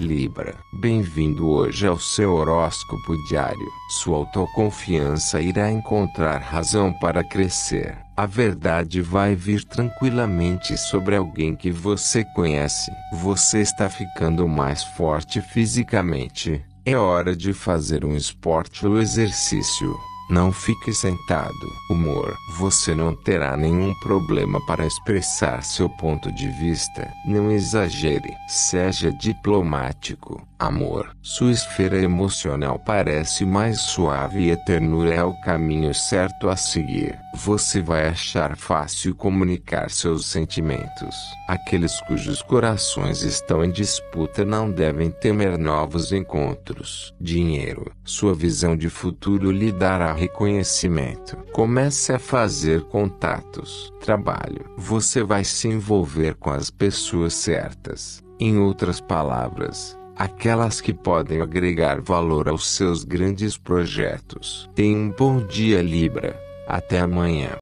Libra, bem-vindo hoje ao seu horóscopo diário. Sua autoconfiança irá encontrar razão para crescer. A verdade vai vir tranquilamente sobre alguém que você conhece. Você está ficando mais forte fisicamente. É hora de fazer um esporte ou exercício. Não fique sentado. Humor. Você não terá nenhum problema para expressar seu ponto de vista. Não exagere. Seja diplomático. Amor. Sua esfera emocional parece mais suave e a ternura é o caminho certo a seguir. Você vai achar fácil comunicar seus sentimentos. Aqueles cujos corações estão em disputa não devem temer novos encontros. Dinheiro. Sua visão de futuro lhe dará reconhecimento. Comece a fazer contatos. Trabalho. Você vai se envolver com as pessoas certas. Em outras palavras, aquelas que podem agregar valor aos seus grandes projetos. Tenha um bom dia, Libra. Até amanhã.